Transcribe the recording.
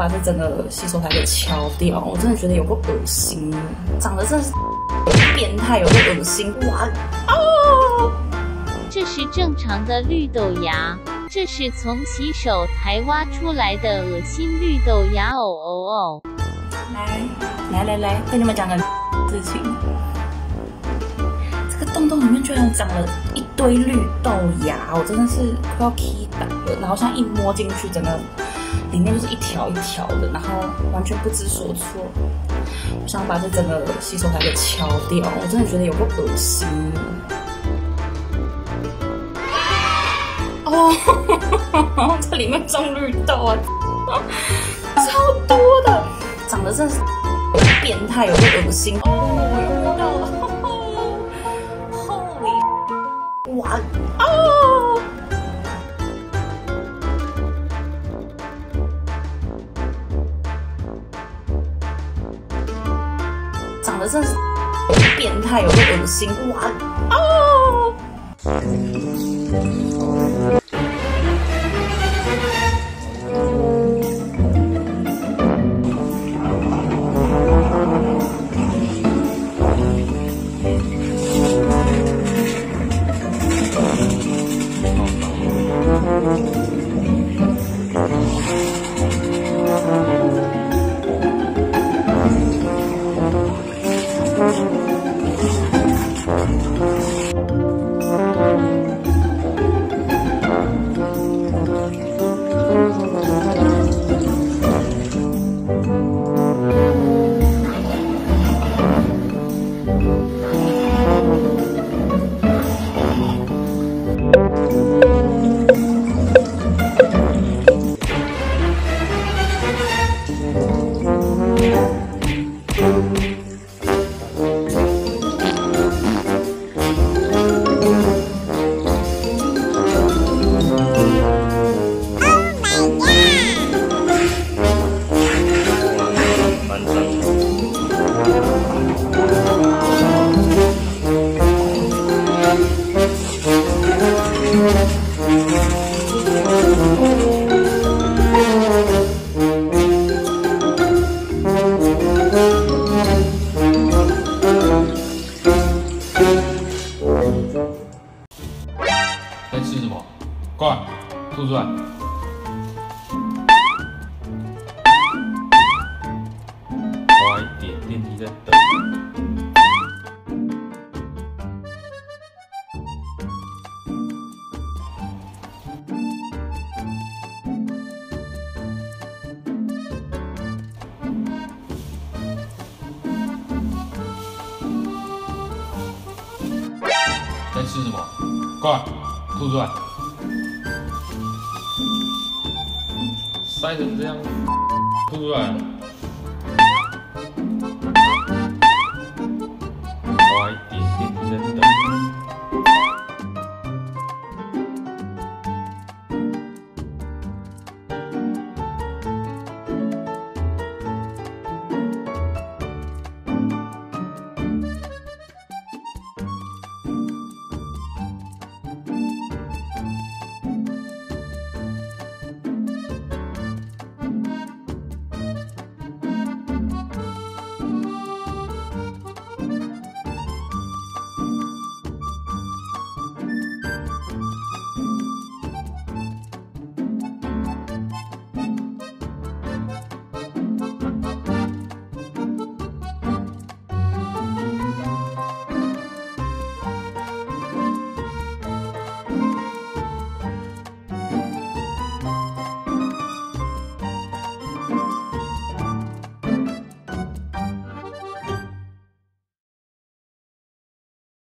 把这整个洗手台给敲掉，我真的觉得有个恶心，长得真的是变态，有个恶心，哇哦！这是正常的绿豆芽，这是从洗手台挖出来的恶心绿豆芽，哦哦哦！来来来来，跟你们讲个事情，这个洞洞里面居然长了一堆绿豆芽，我真的是快要气倒了。然后像一摸进去，整个里面就是一条一条的，然后完全不知所措。我想把这整个洗手台给敲掉，我真的觉得有个恶心。哦，这里面种绿豆啊，超多的，长得真是变态，有个恶心。哦，我又摸到了，Holy，哇哦！得真是变态，有个恶心。哇哦！蛮脏的。在吃什么？快吐出吃什么？快吐出来！塞成这样，吐出来！